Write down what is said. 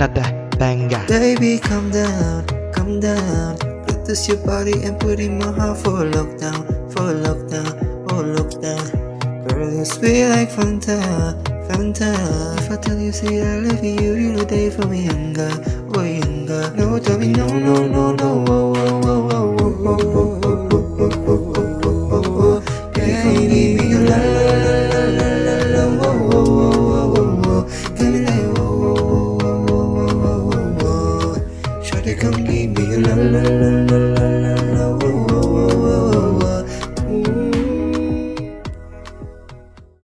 nada Baby calm down, calm down. Reduce your body and put in my heart for lockdown For lockdown, for lockdown. Girl you sweet like Fanta, Fanta. If I tell you say I love you, you know day for me younger, oh younger. No tell me no, no, no, no, oh. to come meet me. La, la, la.